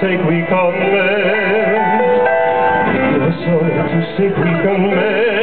sake we oui The même. Je sais, tu sais.